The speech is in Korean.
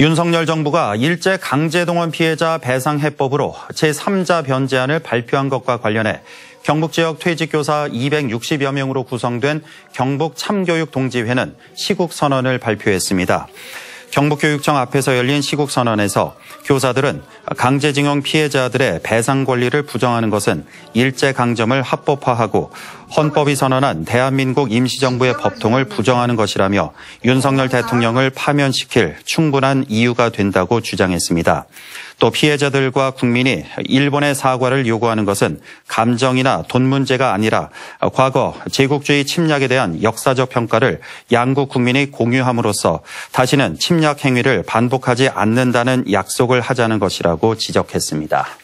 윤석열 정부가 일제 강제동원 피해자 배상 해법으로 제3자 변제안을 발표한 것과 관련해 경북 지역 퇴직교사 260여 명으로 구성된 경북 참교육 동지회는 시국 선언을 발표했습니다. 경북교육청 앞에서 열린 시국선언에서 교사들은 강제징용 피해자들의 배상 권리를 부정하는 것은 일제강점을 합법화하고 헌법이 선언한 대한민국 임시정부의 법통을 부정하는 것이라며 윤석열 대통령을 파면시킬 충분한 이유가 된다고 주장했습니다. 또 피해자들과 국민이 일본의 사과를 요구하는 것은 감정이나 돈 문제가 아니라 과거 제국주의 침략에 대한 역사적 평가를 양국 국민이 공유함으로써 다시는 침략 행위를 반복하지 않는다는 약속을 하자는 것이라고 지적했습니다.